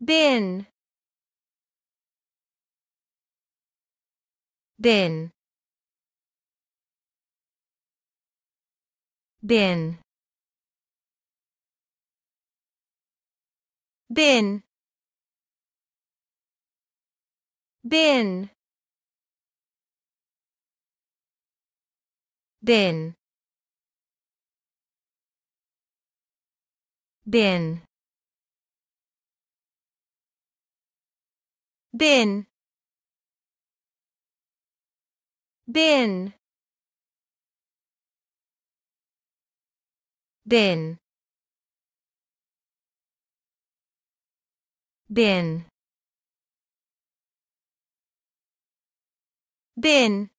bin bin bin bin bin bin bin bin. Bin. Bin. Bin. Bin